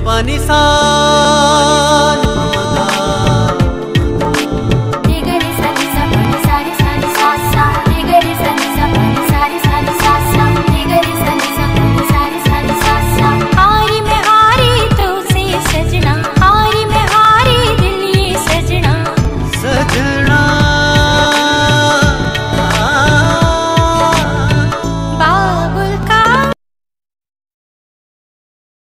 बानी सा।